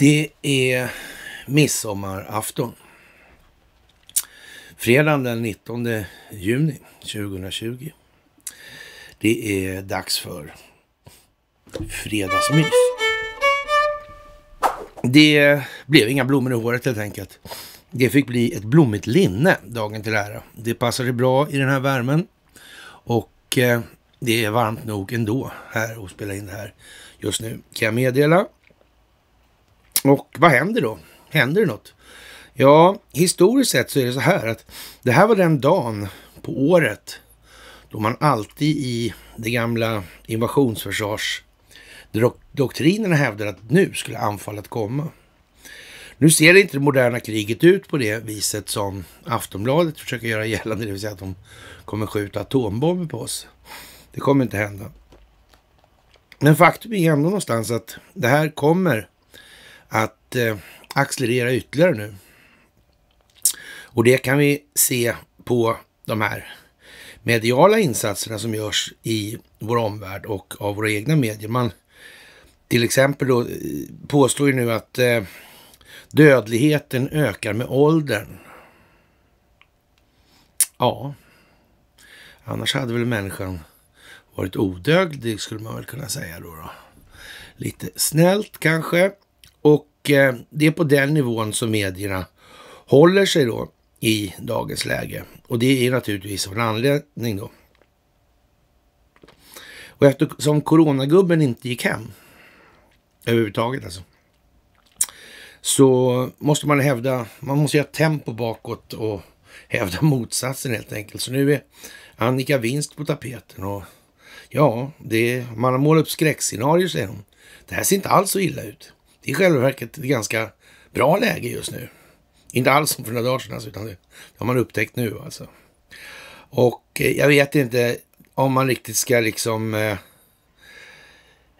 Det är midsommarafton. Fredagen den 19 juni 2020. Det är dags för fredagsmys. Det blev inga blommor i håret helt enkelt. Det fick bli ett blommigt linne dagen till ära. Det passade bra i den här värmen och eh, det är varmt nog ändå här och spela in det här just nu kan jag meddela. Och vad händer då? Händer det något? Ja, historiskt sett så är det så här att det här var den dagen på året då man alltid i det gamla invasionsförsvarsdoktrinerna hävdade att nu skulle anfallet komma. Nu ser inte det moderna kriget ut på det viset som Aftonbladet försöker göra gällande, det vill säga att de kommer skjuta atombomber på oss. Det kommer inte hända. Men faktum är ändå någonstans att det här kommer att eh, accelerera ytterligare nu. Och det kan vi se på de här mediala insatserna som görs i vår omvärld och av våra egna medier. Man till exempel då eh, påstår ju nu att eh, dödligheten ökar med åldern. Ja, annars hade väl människan varit odödlig skulle man väl kunna säga då. då. Lite snällt kanske. Och eh, det är på den nivån som medierna håller sig då i dagens läge. Och det är naturligtvis av en anledning då. Och eftersom coronagubben inte gick hem överhuvudtaget alltså. Så måste man hävda, man måste göra tempo bakåt och hävda motsatsen helt enkelt. Så nu är Annika Vinst på tapeten och ja, det, man har målat upp skräckscenarier säger hon. Det här ser inte alls så illa ut. I själva verket ett ganska bra läge just nu. Inte alls som för några dagar sedan, alltså, utan det har man upptäckt nu alltså. Och eh, jag vet inte om man riktigt ska liksom... Eh,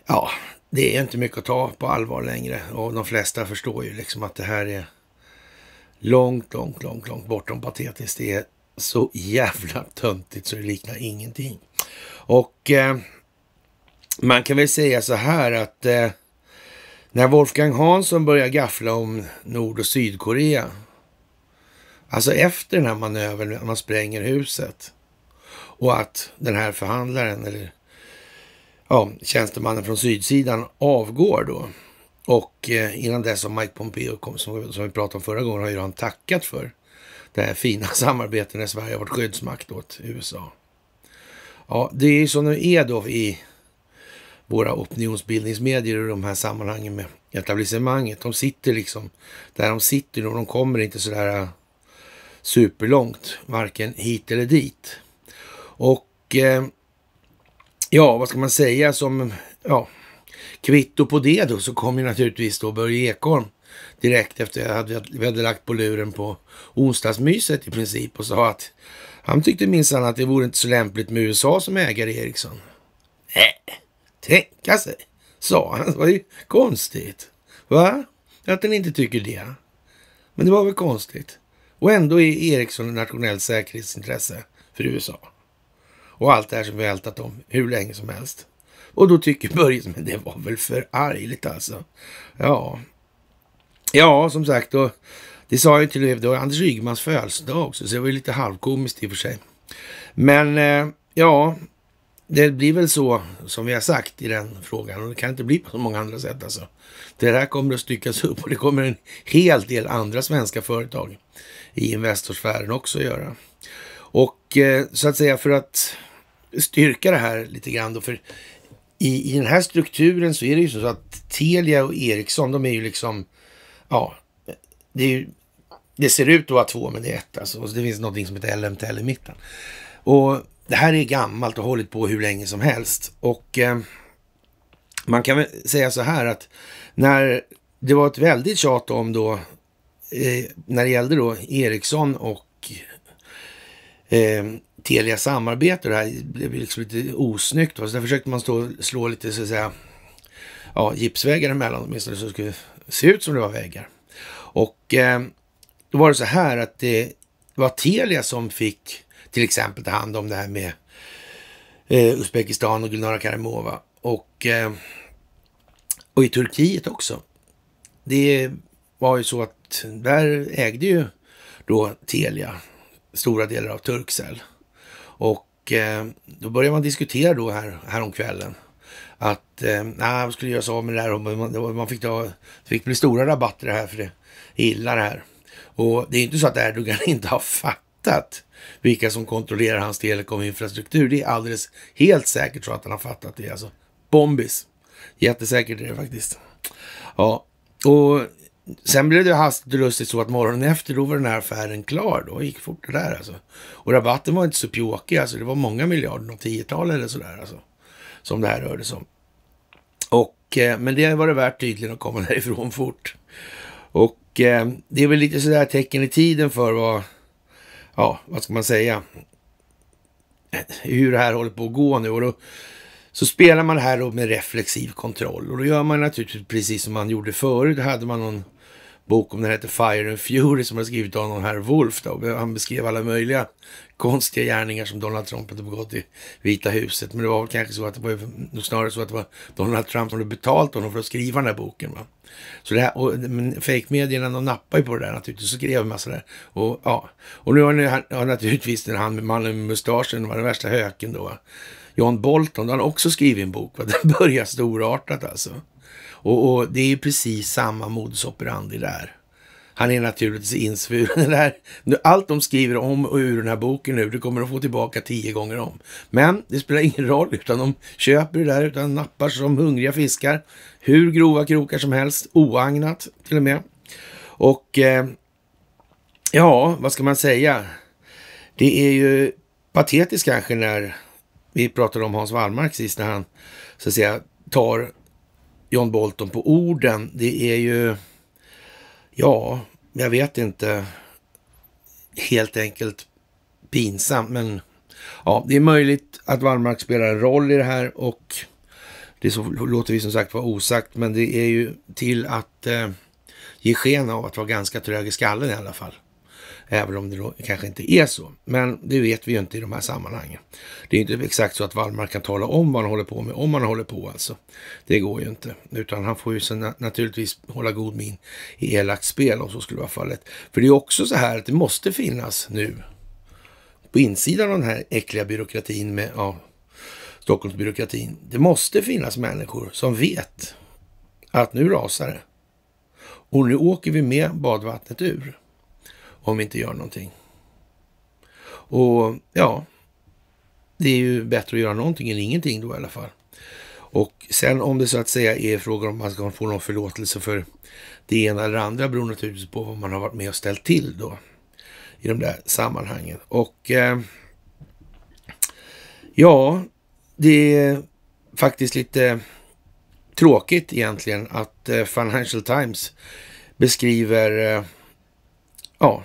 ja, det är inte mycket att ta på allvar längre. Och de flesta förstår ju liksom att det här är långt, långt, långt, långt bortom patetiskt. Det är så jävla töntigt så det liknar ingenting. Och eh, man kan väl säga så här att eh, när Wolfgang Hansson börjar gaffla om Nord och Sydkorea, alltså efter den här manövern när man spränger huset och att den här förhandlaren eller ja, tjänstemannen från sydsidan avgår då. Och eh, innan dess har Mike Pompeo, kom, som, som vi pratade om förra gången, har ju han tackat för det här fina samarbetet när Sverige har varit skyddsmakt åt USA. Ja, det är ju som det är då i våra opinionsbildningsmedier och de här sammanhangen med etablissemanget. De sitter liksom där de sitter och de kommer inte sådär äh, superlångt, varken hit eller dit. Och eh, ja, vad ska man säga som ja, kvitto på det då så kom ju naturligtvis då Börje Ekholm direkt efter att vi hade lagt på luren på onsdagsmyset i princip och sa att han tyckte minsann att det vore inte så lämpligt med USA som ägare i Ericsson. Äh tänka sig, sa han. Det var ju konstigt. Va? Att den inte tycker det. Men det var väl konstigt. Och ändå är Ericsson ett nationellt säkerhetsintresse för USA. Och allt det här som vi ältat om hur länge som helst. Och då tycker Börje, men det var väl för argligt alltså. Ja, ja som sagt, och det sa jag till och med, det var Anders Ygemans födelsedag också, så det var ju lite halvkomiskt i och för sig. Men eh, ja, det blir väl så som vi har sagt i den frågan och det kan inte bli på så många andra sätt alltså. Det här kommer att styckas upp och det kommer en hel del andra svenska företag i Investorsfären också att göra. Och eh, så att säga för att styrka det här lite grann då, för i, i den här strukturen så är det ju så att Telia och Ericsson, de är ju liksom, ja, det, är, det ser ut att vara två, men det är ett alltså. Och det finns någonting som heter LMTL i mitten. Och det här är gammalt och hållit på hur länge som helst. Och eh, man kan väl säga så här att när det var ett väldigt tjat om då, eh, när det gällde då Ericsson och eh, Telia samarbete, det här blev liksom lite osnyggt. Så där försökte man stå, slå lite så att säga, ja, gipsväggar emellan åtminstone så det skulle se ut som det var väggar. Och eh, då var det så här att det var Telia som fick till exempel ta hand om det här med eh, Uzbekistan och Gulnara Karimova. Och, eh, och i Turkiet också. det var ju så att där ägde ju då Telia stora delar av Turkcell. Och eh, då började man diskutera då här, häromkvällen att eh, nah, man skulle göra sig av med det här man, man fick, ta, det fick bli stora rabatter här för det är illa det här. Och det är inte så att Erdogan inte har fattat vilka som kontrollerar hans telekominfrastruktur. Det är alldeles helt säkert så att han har fattat det. Alltså, bombis. Jättesäkert är det faktiskt. Ja, och sen blev det hastigt och lustigt så att morgonen efter då var den här affären klar. Då gick fort det där alltså. Och rabatten var inte så pjåkig alltså. Det var många miljarder, något tiotal eller sådär alltså. Som det här rörde sig om. Och, eh, men det var det värt tydligen att komma därifrån fort. Och eh, det är väl lite sådär tecken i tiden för vad, ja, vad ska man säga, hur det här håller på att gå nu. Och då, så spelar man det här då med reflexiv kontroll och då gör man naturligtvis precis som man gjorde förut. Då hade man någon bok om den heter Fire and Fury som har skrivit av någon herr Wolf. Då. Han beskrev alla möjliga konstiga gärningar som Donald Trump hade begått i Vita huset. Men det var väl kanske så att det var snarare så att det var Donald Trump som hade betalt honom för att skriva den här boken. Va? Så det här, och fake-medierna de nappar ju på det där naturligtvis, så skrev en massa där. Och, ja. och nu har ni ja, naturligtvis den han med mannen med mustaschen, var den värsta höken då. John Bolton, han har också skrivit en bok. Va? Den börjar storartat alltså. Och, och det är ju precis samma modus operandi där. Han är naturligtvis insvuren där. Allt de skriver om och ur den här boken nu, det kommer de få tillbaka tio gånger om. Men det spelar ingen roll, utan de köper det där, utan nappar som hungriga fiskar. Hur grova krokar som helst, oagnat till och med. Och eh, ja, vad ska man säga? Det är ju patetiskt kanske när vi pratade om Hans Wallmark sist, när han så att säga tar John Bolton på orden. Det är ju, ja, jag vet inte, helt enkelt pinsamt. Men ja, det är möjligt att Wallmark spelar en roll i det här och det så, låter vi som sagt vara osagt. Men det är ju till att eh, ge sken av att vara ganska trög i skallen i alla fall. Även om det då kanske inte är så. Men det vet vi ju inte i de här sammanhangen. Det är inte exakt så att Wallmark kan tala om vad han håller på med, om han håller på alltså. Det går ju inte. Utan han får ju så naturligtvis hålla god min i elakt spel om så skulle vara fallet. För det är också så här att det måste finnas nu på insidan av den här äckliga byråkratin med ja, Stockholmsbyråkratin. Det måste finnas människor som vet att nu rasar det. Och nu åker vi med badvattnet ur om vi inte gör någonting. Och ja, det är ju bättre att göra någonting än ingenting då i alla fall. Och sen om det så att säga är frågan om man ska få någon förlåtelse för det ena eller andra beror naturligtvis på vad man har varit med och ställt till då i de där sammanhangen. Och eh, ja, det är faktiskt lite tråkigt egentligen att eh, Financial Times beskriver eh, ja,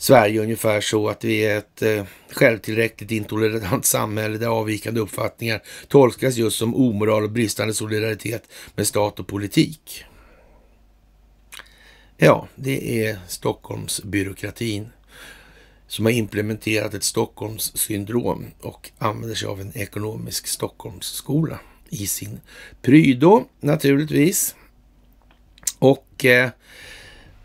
Sverige ungefär så att vi är ett eh, självtillräckligt intolerant samhälle där avvikande uppfattningar tolkas just som omoral och bristande solidaritet med stat och politik. Ja, det är Stockholmsbyråkratin som har implementerat ett Stockholmssyndrom och använder sig av en ekonomisk Stockholmsskola i sin prydo naturligtvis. Och eh,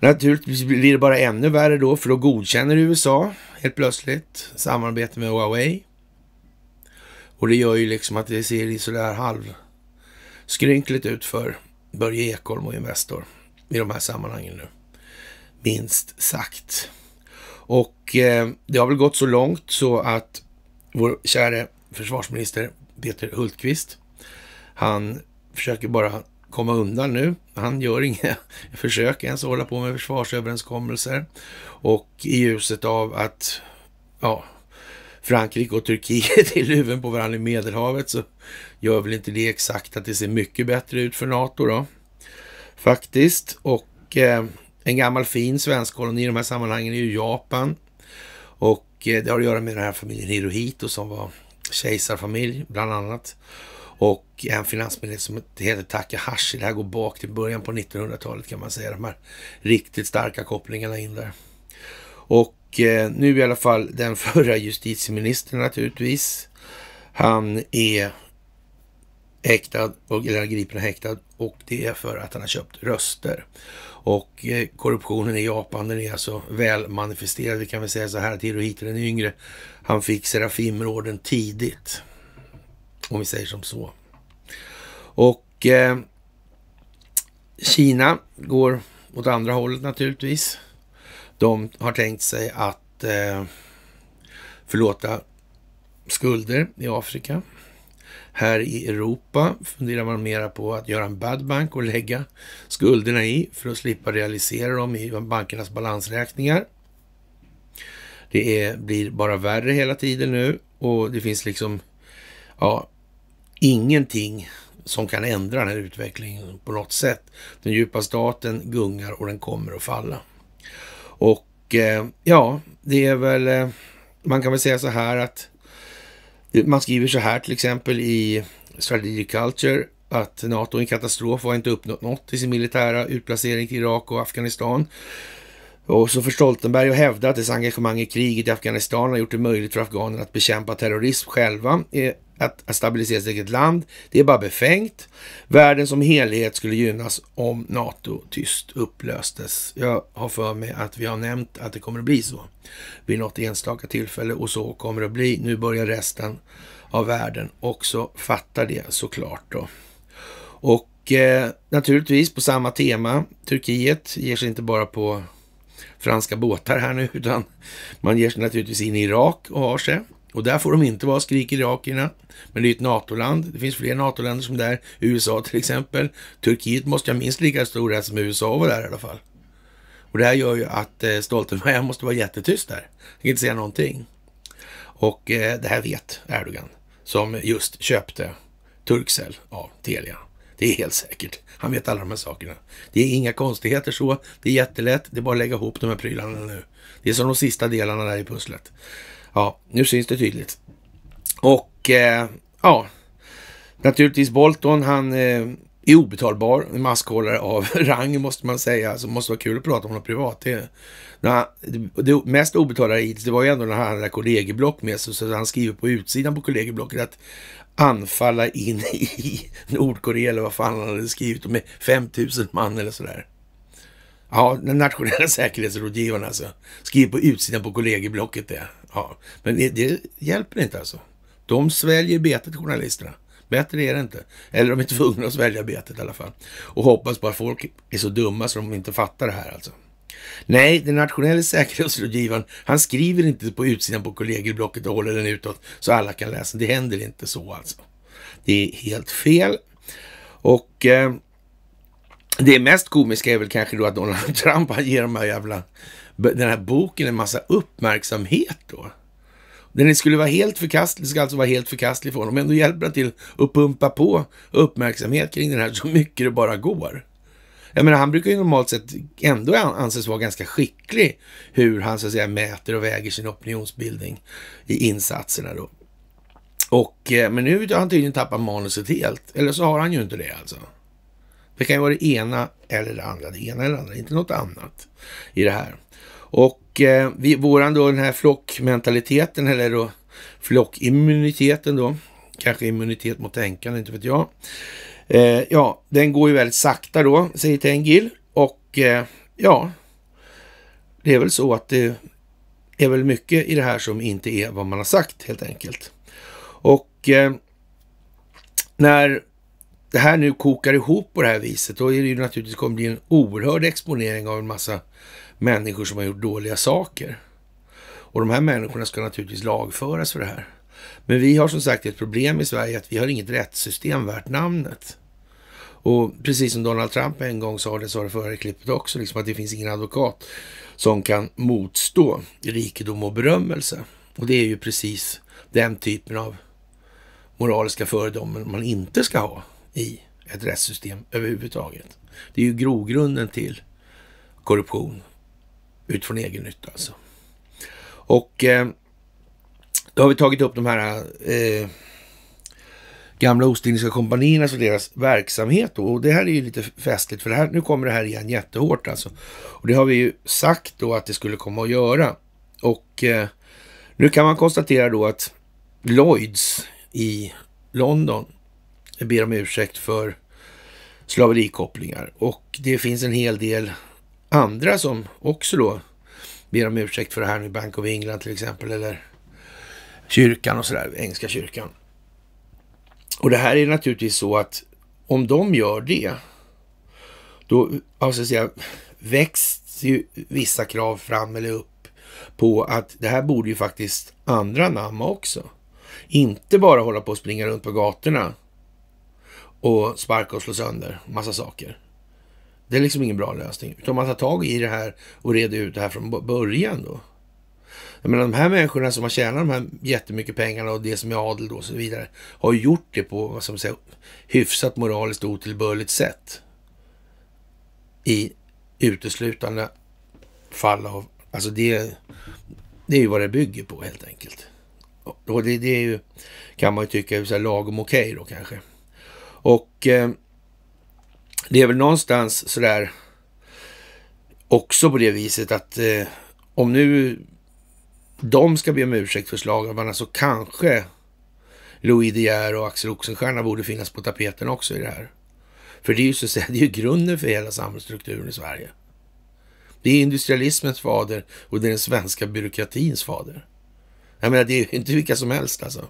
Naturligtvis blir det bara ännu värre då, för då godkänner USA helt plötsligt samarbete med Huawei. Och det gör ju liksom att det ser sådär halvskrynkligt ut för Börje Ekholm och Investor i de här sammanhangen nu. Minst sagt. Och eh, det har väl gått så långt så att vår käre försvarsminister Peter Hultqvist, han försöker bara komma undan nu. Han gör inga försök ens att hålla på med försvarsöverenskommelser. Och i ljuset av att ja, Frankrike och Turkiet är luven på varandra i Medelhavet så gör väl inte det exakt att det ser mycket bättre ut för NATO då. Faktiskt. Och eh, en gammal fin svensk koloni i de här sammanhangen är ju Japan. Och eh, det har att göra med den här familjen Hirohito som var kejsarfamilj bland annat och en finansminister som heter Takahashi. Det här går bak till början på 1900-talet kan man säga. De här riktigt starka kopplingarna in där. Och eh, nu i alla fall den förra justitieministern naturligtvis. Han är häktad, eller gripen och häktad och det är för att han har köpt röster. Och eh, korruptionen i Japan den är alltså väl manifesterad. Vi kan väl säga så här att Hirohito den yngre, han fick Serafimorden tidigt. Om vi säger som så. Och eh, Kina går åt andra hållet naturligtvis. De har tänkt sig att eh, förlåta skulder i Afrika. Här i Europa funderar man mera på att göra en bad bank och lägga skulderna i för att slippa realisera dem i bankernas balansräkningar. Det är, blir bara värre hela tiden nu och det finns liksom ja, ingenting som kan ändra den här utvecklingen på något sätt. Den djupa staten gungar och den kommer att falla. Och eh, ja, det är väl, eh, man kan väl säga så här att man skriver så här till exempel i Strategic Culture att NATO i katastrof har inte uppnått något i sin militära utplacering till Irak och Afghanistan. Och så för Stoltenberg att hävda att dess engagemang i kriget i Afghanistan har gjort det möjligt för afghanerna att bekämpa terrorism själva, eh, att stabilisera sitt eget land, det är bara befängt. Världen som helhet skulle gynnas om NATO tyst upplöstes. Jag har för mig att vi har nämnt att det kommer att bli så vid något enstaka tillfälle och så kommer det att bli. Nu börjar resten av världen också fatta det såklart då. Och eh, naturligtvis på samma tema, Turkiet ger sig inte bara på franska båtar här nu, utan man ger sig naturligtvis in i Irak och har sig. Och där får de inte vara, skriker irakierna. Men det är ett NATO-land. Det finns fler NATO-länder som där. USA till exempel. Turkiet måste ha minst lika stor rätt som USA var där i alla fall. Och det här gör ju att eh, Stoltenberg måste vara jättetyst där. Han kan inte säga någonting. Och eh, det här vet Erdogan, som just köpte Turkcell av Telia. Det är helt säkert. Han vet alla de här sakerna. Det är inga konstigheter så. Det är jättelätt. Det är bara att lägga ihop de här prylarna nu. Det är som de sista delarna där i pusslet. Ja, nu syns det tydligt. Och eh, ja, naturligtvis Bolton, han eh, är obetalbar. En maskhållare av rang måste man säga. Så måste vara kul att prata om honom privat. Det, när det, det mest obetalda hittills, det var ju ändå när han hade kollegieblock med sig. Så han skriver på utsidan på kollegieblocket att anfalla in i Nordkorea eller vad fan han hade skrivit med 5000 man eller sådär. Ja, den nationella säkerhetsrådgivaren alltså. Skriver på utsidan på kollegieblocket det. Ja, men det, hjälper inte alltså. De sväljer betet, journalisterna. Bättre är det inte. Eller de är tvungna att svälja betet i alla fall. Och hoppas på att folk är så dumma så de inte fattar det här alltså. Nej, den nationella säkerhetsrådgivaren, han skriver inte på utsidan på kollegieblocket och håller den utåt så alla kan läsa. Det händer inte så alltså. Det är helt fel. Och eh, det mest komiska är väl kanske då att Donald Trump han ger de här jävla, den här boken en massa uppmärksamhet då. Den skulle vara helt förkastlig, ska alltså vara helt förkastlig för honom, men då hjälper han till att pumpa på uppmärksamhet kring den här så mycket det bara går. Jag menar, han brukar ju normalt sett ändå anses vara ganska skicklig hur han så att säga mäter och väger sin opinionsbildning i insatserna då. Och, eh, men nu har han tydligen tappat manuset helt, eller så har han ju inte det alltså. Det kan ju vara det ena eller det andra, det ena eller det andra, inte något annat i det här. Och eh, vi, våran då, den här flockmentaliteten eller då flockimmuniteten då, kanske immunitet mot tänkande, inte vet jag. Eh, ja, den går ju väldigt sakta då, säger Tengil. Och eh, ja, det är väl så att det är väl mycket i det här som inte är vad man har sagt helt enkelt. Och eh, när det här nu kokar ihop på det här viset, då är det ju naturligtvis kommer bli en oerhörd exponering av en massa människor som har gjort dåliga saker. Och de här människorna ska naturligtvis lagföras för det här. Men vi har som sagt ett problem i Sverige att vi har inget rättssystem värt namnet. Och precis som Donald Trump en gång sa, det sa det förra klippet också, liksom att det finns ingen advokat som kan motstå rikedom och berömmelse. Och det är ju precis den typen av moraliska föredömen man inte ska ha i ett rättssystem överhuvudtaget. Det är ju grogrunden till korruption utifrån egen nytta alltså. Och eh, då har vi tagit upp de här eh, gamla Ostindiska kompanierna och deras verksamhet. Då. Och det här är ju lite festligt för det här, nu kommer det här igen jättehårt alltså. Och det har vi ju sagt då att det skulle komma att göra. Och eh, nu kan man konstatera då att Lloyds i London ber om ursäkt för slaverikopplingar. Och det finns en hel del andra som också då ber om ursäkt för det här nu, Bank of England till exempel, eller kyrkan och sådär, engelska kyrkan. Och det här är naturligtvis så att om de gör det, då alltså säga, väcks ju vissa krav fram eller upp på att det här borde ju faktiskt andra namn också. Inte bara hålla på och springa runt på gatorna och sparka och slå sönder massa saker. Det är liksom ingen bra lösning. Utan man tar tag i det här och reder ut det här från början då. Jag menar de här människorna som har tjänat de här jättemycket pengarna och det som är adel då och så vidare har gjort det på, vad ska man säga, hyfsat moraliskt otillbörligt sätt. I uteslutande fall av, alltså det, det är ju vad det bygger på helt enkelt. Och det, det är ju, kan man ju tycka är så här lagom okej okay då kanske. Och eh, det är väl någonstans sådär också på det viset att eh, om nu de ska be om ursäkt för slagarna så kanske Louis De Geer och Axel Oxenstierna borde finnas på tapeten också i det här. För det är ju så att säga, det är ju grunden för hela samhällsstrukturen i Sverige. Det är industrialismens fader och det är den svenska byråkratins fader. Jag menar, det är ju inte vilka som helst alltså.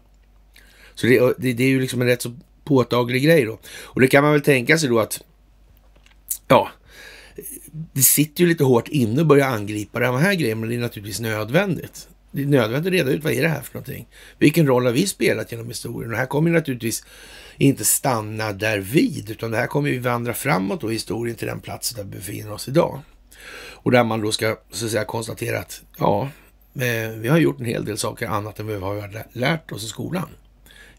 Så det, det, det är ju liksom en rätt så påtaglig grej då. Och det kan man väl tänka sig då att, ja, det sitter ju lite hårt inne att börja angripa de här grejerna, men det är naturligtvis nödvändigt. Det är nödvändigt att reda ut vad är det här för någonting. Vilken roll har vi spelat genom historien? Och det här kommer naturligtvis inte stanna där vid, utan det här kommer ju vandra framåt då i historien till den plats där vi befinner oss idag. Och där man då ska så att säga konstatera att ja, eh, vi har gjort en hel del saker annat än vad vi har lärt oss i skolan.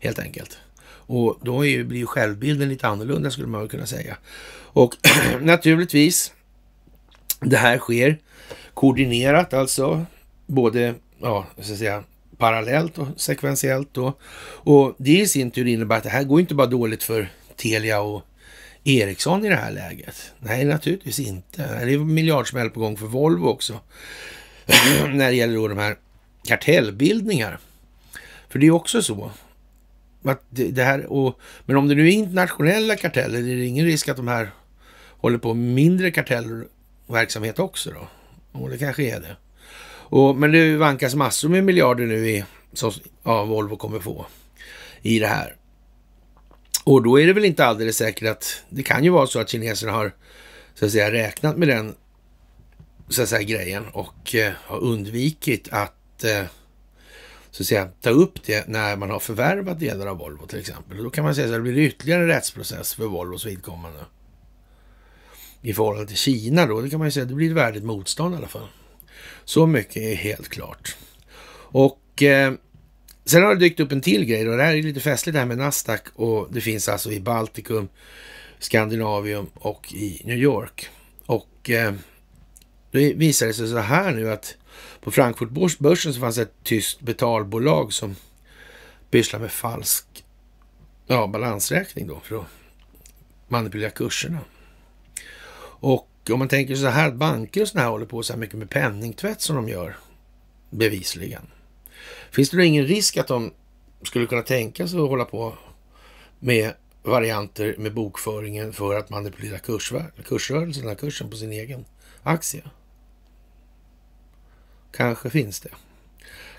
Helt enkelt. Och då blir ju självbilden lite annorlunda skulle man väl kunna säga. Och naturligtvis, det här sker koordinerat alltså, både ja, så att säga, parallellt och sekventiellt då. Och det i sin tur innebär att det här går inte bara dåligt för Telia och Ericsson i det här läget. Nej, naturligtvis inte. Det är miljardsmäll på gång för Volvo också. när det gäller då de här kartellbildningar. För det är också så att det, det här, och, men om det nu är internationella karteller, är det ingen risk att de här håller på med mindre kartellverksamhet också då? Och det kanske är det. Och, men det vankas massor med miljarder nu i, som ja, Volvo kommer få i det här. Och då är det väl inte alldeles säkert att det kan ju vara så att kineserna har så att säga räknat med den så att säga grejen och eh, har undvikit att eh, så att säga, ta upp det när man har förvärvat delar av Volvo till exempel. då kan man säga att det blir ytterligare en rättsprocess för Volvos vidkommande. I förhållande till Kina då, det kan man ju säga, det blir ett värdigt motstånd i alla fall. Så mycket är helt klart. Och eh, sen har det dykt upp en till grej och det här är lite festligt det här med Nasdaq och det finns alltså i Baltikum, Skandinavium och i New York. Och eh, då visar det sig så här nu att på Frankfurtbörsen så fanns ett tyst betalbolag som pysslar med falsk ja, balansräkning då för att manipulera kurserna. Och om man tänker så här att banker och sådana här håller på så här mycket med penningtvätt som de gör bevisligen. Finns det då ingen risk att de skulle kunna tänka sig att hålla på med varianter med bokföringen för att manipulera kursrörelsen, kursen på sin egen aktie? Kanske finns det.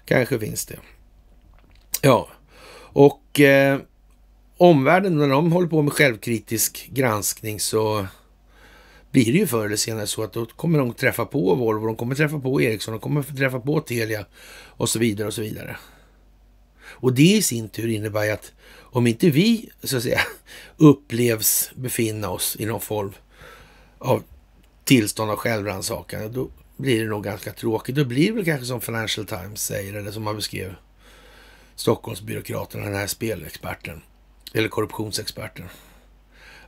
Kanske finns det. Ja, och eh, omvärlden när de håller på med självkritisk granskning så blir det ju förr eller senare så att då kommer de träffa på Volvo, de kommer träffa på Ericsson, de kommer träffa på Telia och så vidare och så vidare. Och det i sin tur innebär att om inte vi så att säga upplevs befinna oss i någon form av tillstånd av självrannsakan, då blir det nog ganska tråkigt. Då blir det väl kanske som Financial Times säger, eller som man beskrev Stockholmsbyråkraterna, den här spelexperten, eller korruptionsexperten.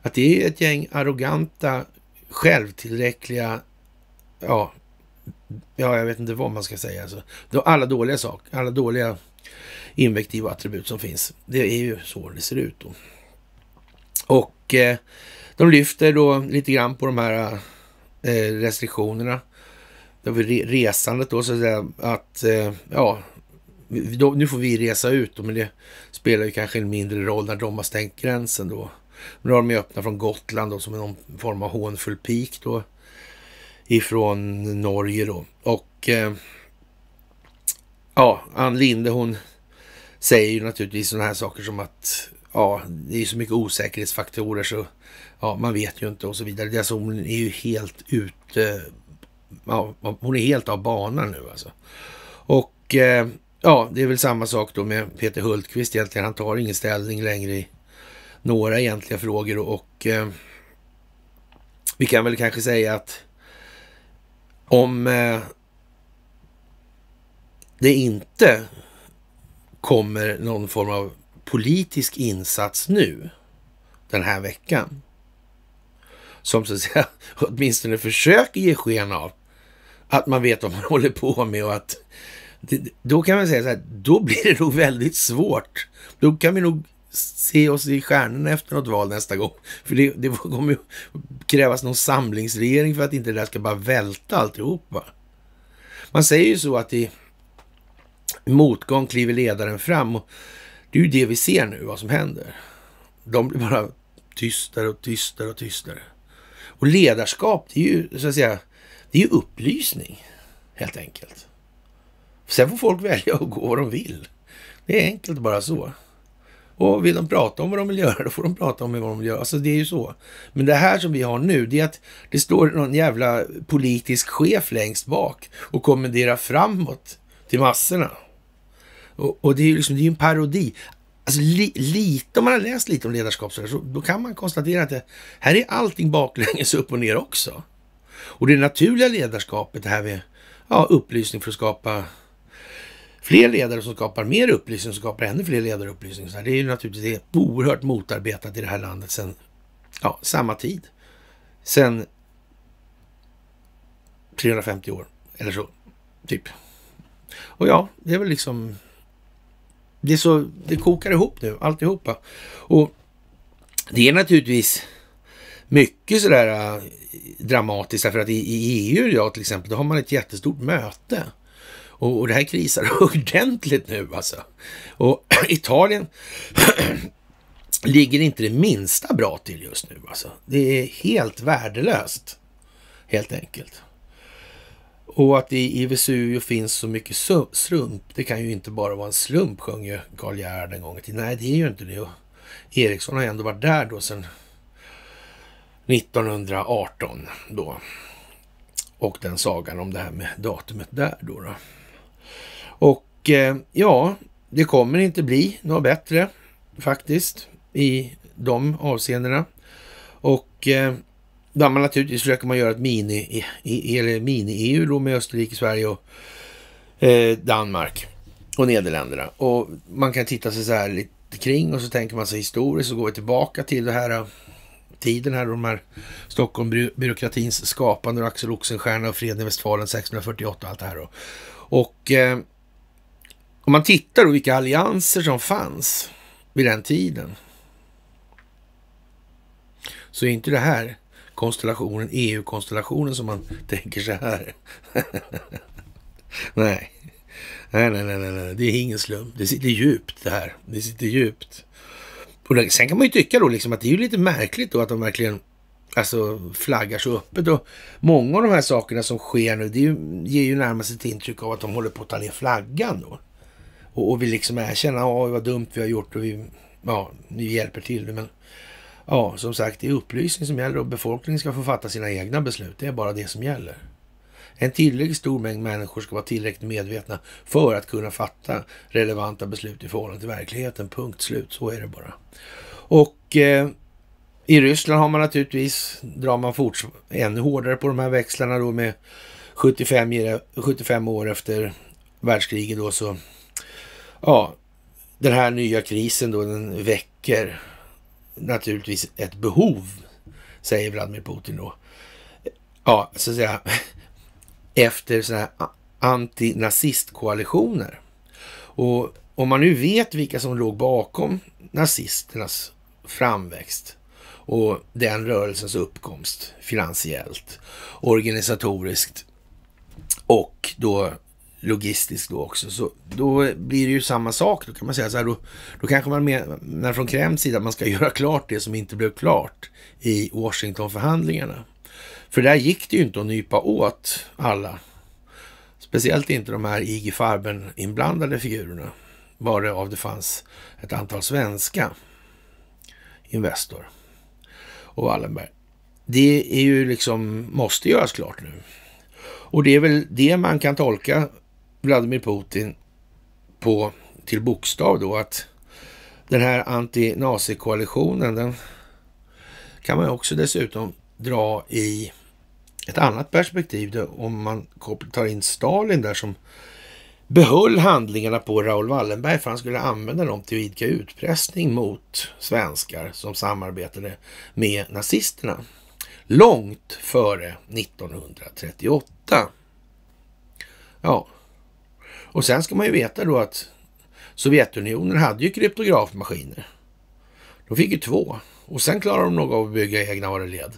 Att det är ett gäng arroganta, självtillräckliga, ja, ja, jag vet inte vad man ska säga. Alltså, alla dåliga saker, alla dåliga invektiv och attribut som finns. Det är ju så det ser ut då. Och eh, de lyfter då lite grann på de här eh, restriktionerna över resandet då, så att säga, att eh, ja, då, nu får vi resa ut då, men det spelar ju kanske en mindre roll när de har stängt gränsen då. Nu har de ju öppnat från Gotland då som någon form av hånfull pik då ifrån Norge då. Och eh, ja, Ann Linde hon säger ju naturligtvis sådana här saker som att ja, det är så mycket osäkerhetsfaktorer så ja, man vet ju inte och så vidare. Alltså, hon är ju helt ute. Ja, hon är helt av banan nu alltså. Och eh, ja, det är väl samma sak då med Peter Hultqvist egentligen. Han tar ingen ställning längre i några egentliga frågor och eh, vi kan väl kanske säga att om eh, det inte kommer någon form av politisk insats nu den här veckan som så att säga åtminstone försöker ge sken av att man vet vad man håller på med och att då kan man säga så här, då blir det nog väldigt svårt. Då kan vi nog se oss i stjärnorna efter något val nästa gång. För det, det kommer krävas någon samlingsregering för att inte det där ska bara välta alltihopa. Man säger ju så att i motgång kliver ledaren fram och det är ju det vi ser nu, vad som händer. De blir bara tystare och tystare och tystare. Och ledarskap, det är ju så att säga, det är ju upplysning helt enkelt. Sen får folk välja att gå vad de vill. Det är enkelt bara så. Och vill de prata om vad de vill göra, då får de prata om vad de vill göra. Alltså det är ju så. Men det här som vi har nu, det är att det står någon jävla politisk chef längst bak och kommenderar framåt till massorna. Och, och det är ju liksom, det är en parodi. Alltså li, lite, om man har läst lite om ledarskap så, då kan man konstatera att det, här är allting baklänges upp och ner också. Och det naturliga ledarskapet, det här med ja, upplysning för att skapa fler ledare som skapar mer upplysning, som skapar ännu fler ledare upplysning. Det är ju naturligtvis det oerhört motarbetat i det här landet sedan ja, samma tid. Sedan 350 år eller så, typ. Och ja, det är väl liksom... Det, är så, det kokar ihop nu, alltihopa. Och det är naturligtvis mycket sådär äh, dramatiskt, för att i, i EU ja, till exempel, då har man ett jättestort möte och, och det här krisar ordentligt nu alltså. Och Italien ligger inte det minsta bra till just nu alltså. Det är helt värdelöst, helt enkelt. Och att i, i Vesuvio finns så mycket slump, det kan ju inte bara vara en slump, sjöng ju Karl Gerhard en gång i tiden. Nej, det är ju inte det. Och Eriksson har ju ändå varit där då sedan 1918 då. Och den sagan om det här med datumet där då. då. Och eh, ja, det kommer inte bli något bättre faktiskt i de avseendena. Och eh, där man naturligtvis försöker man göra ett mini-EU mini-EU då med Österrike, Sverige och eh, Danmark och Nederländerna. Och man kan titta sig så här lite kring och så tänker man sig historiskt så går vi tillbaka till det här tiden här, de här Stockholmbyråkratins skapande och Axel Oxenstierna och freden i Westfalen 1648 och allt det här. Då. Och eh, om man tittar på vilka allianser som fanns vid den tiden så är inte det här konstellationen, EU-konstellationen som man tänker så här. nej. Nej, nej, nej, nej, det är ingen slump. Det sitter djupt det här. Det sitter djupt. Och sen kan man ju tycka då liksom att det är ju lite märkligt då att de verkligen alltså flaggar så öppet. Och många av de här sakerna som sker nu, det ju, ger ju närmast ett intryck av att de håller på att ta ner flaggan då. Och, och vi liksom erkänner, ja vad dumt vi har gjort och vi, ja, vi hjälper till. Men ja, som sagt, det är upplysning som gäller och befolkningen ska få fatta sina egna beslut. Det är bara det som gäller. En tillräckligt stor mängd människor ska vara tillräckligt medvetna för att kunna fatta relevanta beslut i förhållande till verkligheten. Punkt slut. Så är det bara. Och eh, i Ryssland har man naturligtvis, drar man fort, ännu hårdare på de här växlarna då med 75, 75 år efter världskriget då så, ja, den här nya krisen då den väcker naturligtvis ett behov, säger Vladimir Putin då. Ja, så att säga, efter sådana här antinazistkoalitioner. Och om man nu vet vilka som låg bakom nazisternas framväxt och den rörelsens uppkomst finansiellt, organisatoriskt och då logistiskt då också. Så då blir det ju samma sak. Då kan man säga så här, då, då kanske man menar från Kremls sida att man ska göra klart det som inte blev klart i Washingtonförhandlingarna. För där gick det ju inte att nypa åt alla. Speciellt inte de här IG Farben inblandade figurerna. Bara av det fanns ett antal svenska Investor och Wallenberg. Det är ju liksom, måste göras klart nu. Och det är väl det man kan tolka Vladimir Putin på till bokstav då att den här anti-nazi-koalitionen den kan man också dessutom dra i ett annat perspektiv då, om man tar in Stalin där som behöll handlingarna på Raoul Wallenberg för han skulle använda dem till att idka utpressning mot svenskar som samarbetade med nazisterna. Långt före 1938. Ja, och sen ska man ju veta då att Sovjetunionen hade ju kryptografmaskiner. De fick ju två och sen klarade de nog av att bygga egna varuled.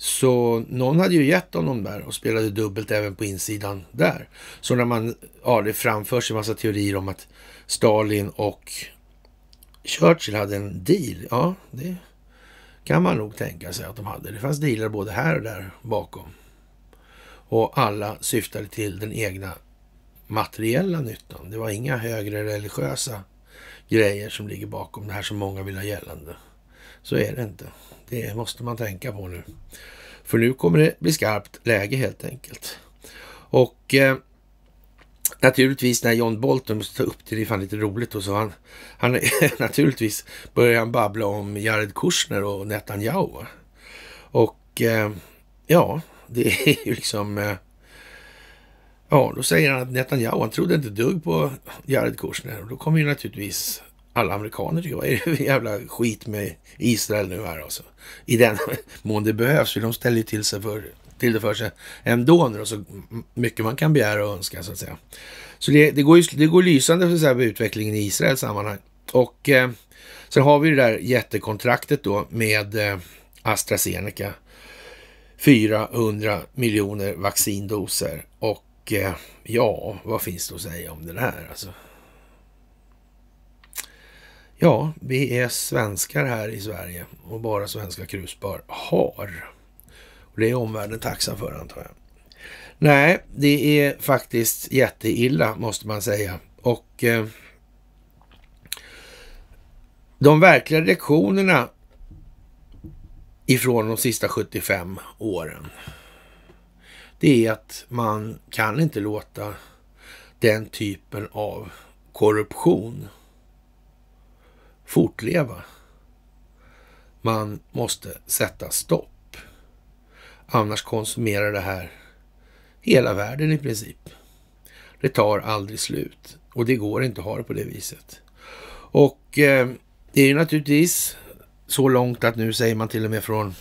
Så någon hade ju gett honom där och spelade dubbelt även på insidan där. Så när man, ja det framförs en massa teorier om att Stalin och Churchill hade en deal. Ja, det kan man nog tänka sig att de hade. Det fanns dealer både här och där bakom. Och alla syftade till den egna materiella nyttan. Det var inga högre religiösa grejer som ligger bakom det här som många vill ha gällande. Så är det inte. Det måste man tänka på nu. För nu kommer det bli skarpt läge helt enkelt. Och eh, naturligtvis när John Bolton måste ta upp det, det är fan lite roligt och så han, han naturligtvis börjar han babbla om Jared Kushner och Netanyahu. Och eh, ja, det är ju liksom... Eh, ja, då säger han att Netanyahu, han trodde inte dugg på Jared Kushner. Och då kommer ju naturligtvis alla amerikaner tycker, vad är det för jävla skit med Israel nu här alltså? I den mån det behövs, för de ställer ju till, sig för, till det för sig ändå nu, och så mycket man kan begära och önska så att säga. Så det, det går ju det går lysande för så här, utvecklingen i Israels sammanhang. Och eh, sen har vi det där jättekontraktet då med eh, AstraZeneca 400 miljoner vaccindoser. Och eh, ja, vad finns det att säga om det här? Alltså? Ja, vi är svenskar här i Sverige och bara svenska krusbar har. Och det är omvärlden tacksam för antar jag. Nej, det är faktiskt jätteilla måste man säga. Och eh, de verkliga reaktionerna ifrån de sista 75 åren. Det är att man kan inte låta den typen av korruption fortleva. Man måste sätta stopp. Annars konsumerar det här hela världen i princip. Det tar aldrig slut och det går inte att ha det på det viset. Och eh, det är ju naturligtvis så långt att nu säger man till och med från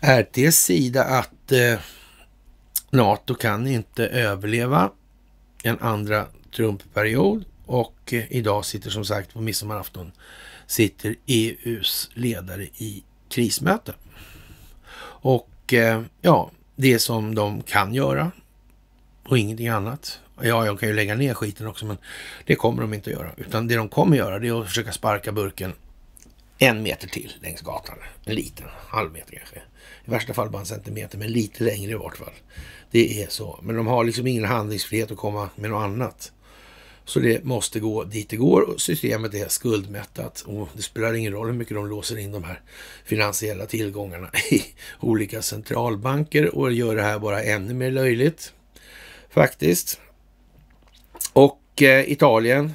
RTs sida att eh, NATO kan inte överleva en andra Trump-period och eh, idag sitter som sagt på midsommarafton sitter EUs ledare i krismöte. Och eh, ja, det som de kan göra och ingenting annat. Ja, jag kan ju lägga ner skiten också, men det kommer de inte att göra. Utan det de kommer att göra, det är att försöka sparka burken en meter till längs gatan. En liten, halv meter kanske. I värsta fall bara en centimeter, men lite längre i vart fall. Det är så. Men de har liksom ingen handlingsfrihet att komma med något annat. Så det måste gå dit det går och systemet är skuldmättat och det spelar ingen roll hur mycket de låser in de här finansiella tillgångarna i olika centralbanker och gör det här bara ännu mer löjligt faktiskt. Och eh, Italien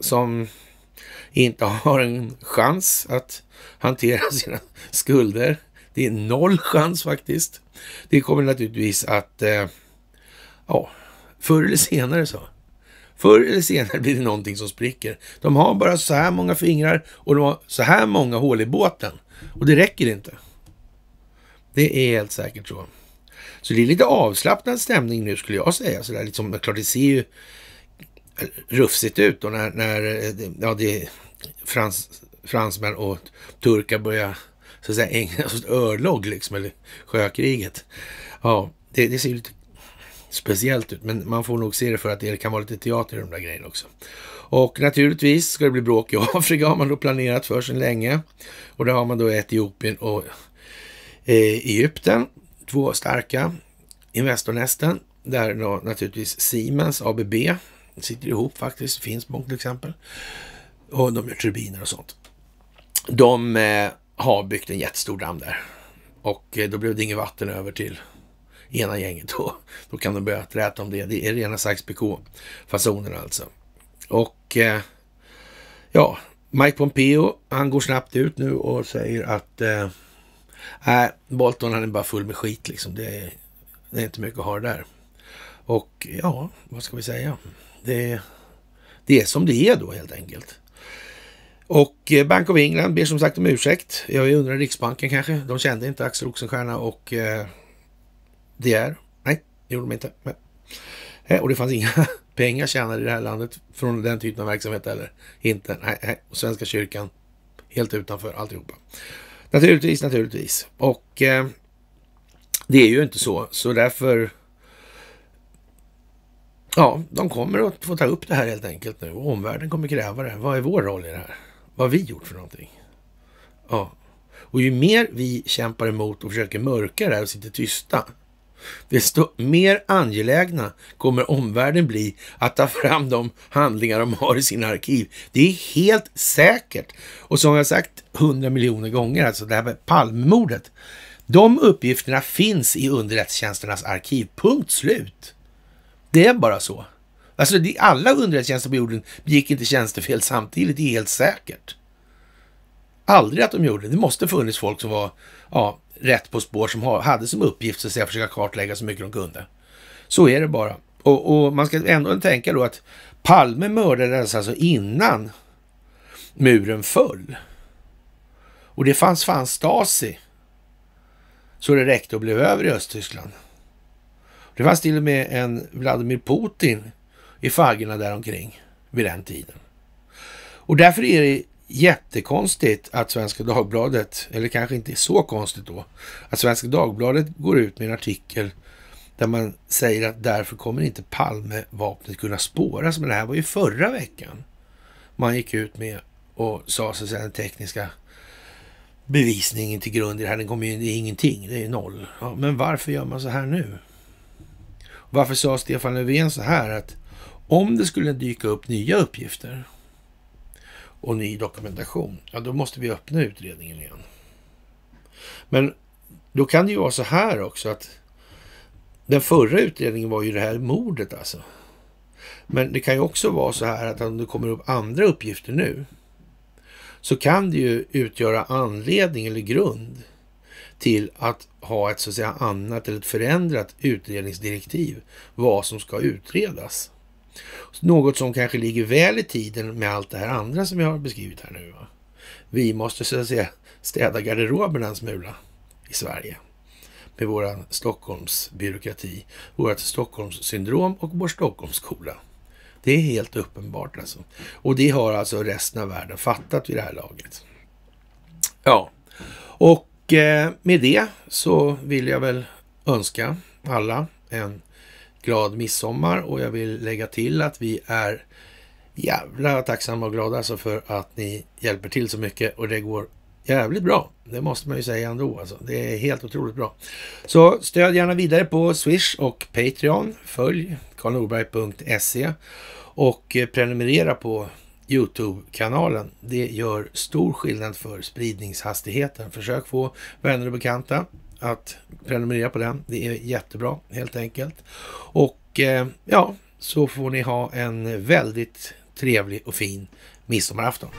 som inte har en chans att hantera sina skulder. Det är noll chans faktiskt. Det kommer naturligtvis att, eh, ja, förr eller senare så. Förr eller senare blir det någonting som spricker. De har bara så här många fingrar och de har så här många hål i båten. Och det räcker inte. Det är helt säkert så. Så det är lite avslappnad stämning nu skulle jag säga. Så där, liksom, klart det ser ju rufsigt ut och när, när ja, det frans, fransmän och turkar börjar så att säga ägna sig åt örlog liksom, eller sjökriget. Ja, det, det ser lite speciellt ut. Men man får nog se det för att det kan vara lite teater i de där grejerna också. Och naturligtvis ska det bli bråk i Afrika har man då planerat för sedan länge. Och det har man då Etiopien och eh, Egypten. Två starka Investornästen. Där då naturligtvis Siemens, ABB sitter ihop faktiskt. Finspång till exempel. Och de gör turbiner och sånt. De eh, har byggt en jättestor damm där. Och eh, då blev det inget vatten över till ena gänget då. Då kan de börja träta om det. Det är rena Sykes-Picot-fasoner alltså. Och eh, ja, Mike Pompeo, han går snabbt ut nu och säger att eh, Bolton han är bara full med skit liksom. Det är, det är inte mycket att ha där. Och ja, vad ska vi säga? Det, det är som det är då helt enkelt. Och eh, Bank of England ber som sagt om ursäkt. Jag undrar Riksbanken kanske. De kände inte Axel Oxenstierna och eh, det är. Nej, det gjorde de inte. Men, eh, och det fanns inga pengar tjänade i det här landet från den typen av verksamhet eller inte. Nej, nej. Och Svenska kyrkan helt utanför alltihopa. Naturligtvis, naturligtvis. Och eh, det är ju inte så, så därför Ja, de kommer att få ta upp det här helt enkelt nu och omvärlden kommer kräva det. Vad är vår roll i det här? Vad har vi gjort för någonting? Ja, och ju mer vi kämpar emot och försöker mörka det här och sitter tysta, desto mer angelägna kommer omvärlden bli att ta fram de handlingar de har i sina arkiv. Det är helt säkert. Och som jag sagt hundra miljoner gånger, alltså det här med Palmemordet. De uppgifterna finns i underrättelsetjänsternas arkiv. Punkt slut. Det är bara så. Alltså alla underrättelsetjänster på jorden gick inte tjänstefel samtidigt, det är helt säkert. Aldrig att de gjorde det. Det måste funnits folk som var ja, rätt på spår, som hade som uppgift att försöka kartlägga så mycket de kunde. Så är det bara. Och, och, man ska ändå tänka då att Palme mördades alltså innan muren föll. Och det fanns fan Stasi. Så det räckte och blev över i Östtyskland. Det fanns till och med en Vladimir Putin i faggorna däromkring vid den tiden. Och därför är det jättekonstigt att Svenska Dagbladet, eller kanske inte så konstigt då, att Svenska Dagbladet går ut med en artikel där man säger att därför kommer inte Palmevapnet kunna spåras. Men det här var ju förra veckan man gick ut med och sa så att säga den tekniska bevisningen till grund i det här. Den kommer ju, det är ingenting, det är noll. Ja, men varför gör man så här nu? Varför sa Stefan Löfven så här att om det skulle dyka upp nya uppgifter och ny dokumentation, ja då måste vi öppna utredningen igen. Men då kan det ju vara så här också att den förra utredningen var ju det här mordet alltså. Men det kan ju också vara så här att om det kommer upp andra uppgifter nu så kan det ju utgöra anledning eller grund till att ha ett så att säga annat eller ett förändrat utredningsdirektiv vad som ska utredas. Något som kanske ligger väl i tiden med allt det här andra som vi har beskrivit här nu. Va? Vi måste så att säga städa garderoberna en smula i Sverige med vår Stockholmsbyråkrati, vårt Stockholmssyndrom och vår Stockholmsskola. Det är helt uppenbart alltså. Och det har alltså resten av världen fattat vid det här laget. Ja, och eh, med det så vill jag väl önska alla en glad midsommar och jag vill lägga till att vi är jävla tacksamma och glada alltså för att ni hjälper till så mycket och det går jävligt bra. Det måste man ju säga ändå. Alltså. Det är helt otroligt bra. Så stöd gärna vidare på Swish och Patreon. Följ karlnorberg.se och prenumerera på Youtube-kanalen. Det gör stor skillnad för spridningshastigheten. Försök få vänner och bekanta att prenumerera på den. Det är jättebra helt enkelt. Och eh, ja, så får ni ha en väldigt trevlig och fin midsommarafton.